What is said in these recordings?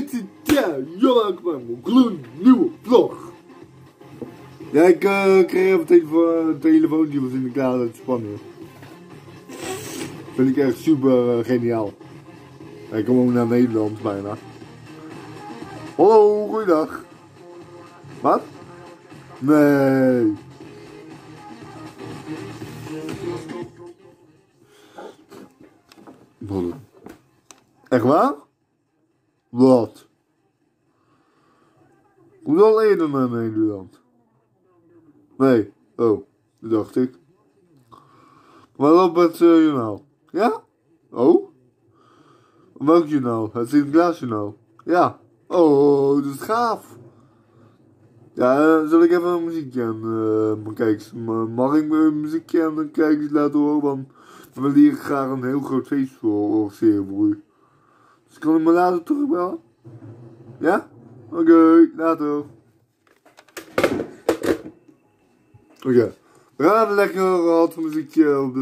dit is ja, Johan mijn gloed nieuwe vlog. Ja, ik uh, kreeg even een telefoon, een telefoontje van Sinterklaas uit Spanje. Vind ik echt super uh, geniaal. Hij komt ook naar Nederland bijna. Hallo, goeiedag. Wat? Nee. Echt waar? Wat? Hoe dan eerder naar Nederland? Nee. Oh, dacht ik. Maar op het uh, journaal? Ja? Oh? Welk journaal? Het Sinterklaasjournaal? Ja. Oh, dat is gaaf. Ja, uh, zal ik even een muziekje aan uh, mijn kijkers. Mag ik mijn muziekje aan de kijkers laten horen? Want we willen hier graag een heel groot feest voor organiseren voor u. Dus kan ik me later terugbellen? Ja? Oké, okay, later. Oké. Okay. We gaan lekker wat muziekje op.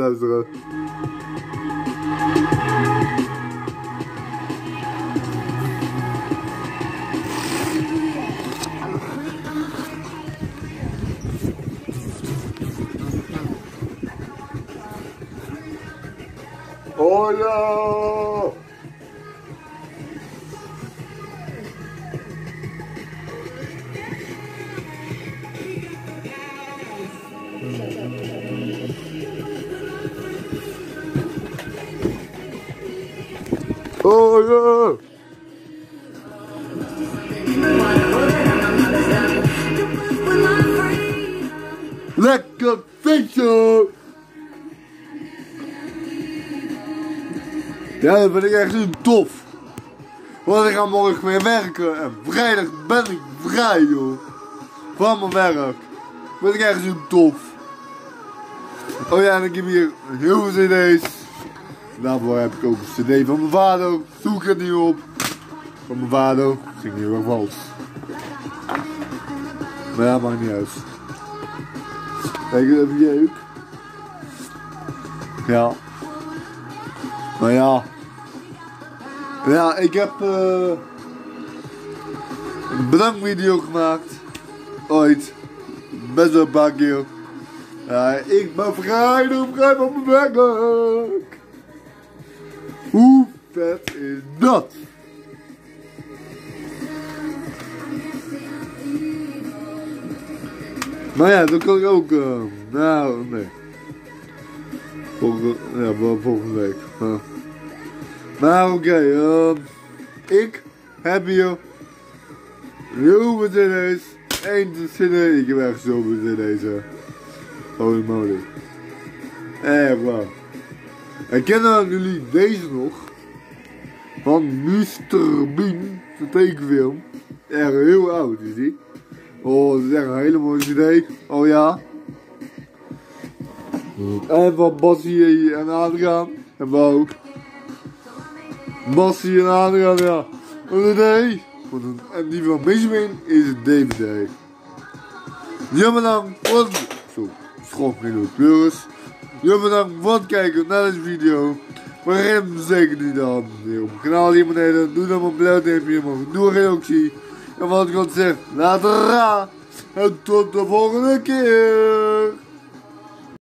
Oh ja! Oh ja! Lekker feestje! Ja, dat vind ik echt niet tof. Want ik ga morgen weer werken en vrijdag ben ik vrij, joh. Van mijn werk. Dat vind ik echt niet tof. Oh ja, en ik heb hier heel veel cd's. Daarvoor heb ik ook een cd van mijn vader. Zoek het niet op. Van mijn vader. Ging heel erg vals. Maar ja, maakt niet uit. Kijk even jeuk. Ja. Maar ja. Ja, ik heb uh, een bedankvideo gemaakt. Ooit. Best wel een paar keer. Ik ben vrij, doe vrij van mijn werk. Hoe vet is dat? Maar ja, dat kan ik ook. Uh, nou, nee. Volgende, ja, volgende week. Maar oké, okay, uh, ik heb hier heel veel cd's. Eén cd, ik heb echt zoveel cd's. Holy moly. Echt waar. En kennen jullie deze nog? Van Mr. Bean, de tekenfilm. Echt heel oud is die. Oh, dat is echt een hele mooie cd. Oh ja. En van Bassie en Adriaan. En we ook. Bassie en Adriaan, ja. Een. En die van Benjamin is een DVD. Jammer dan, wat... Zo, schok pleuris. Jammer bedankt voor het kijken naar deze video. Vergeet hem zeker niet aan op mijn kanaal hier beneden. Doe dan een blauw duimpje omhoog. Doe een reactie. En wat ik al zeg, later. En tot de volgende keer.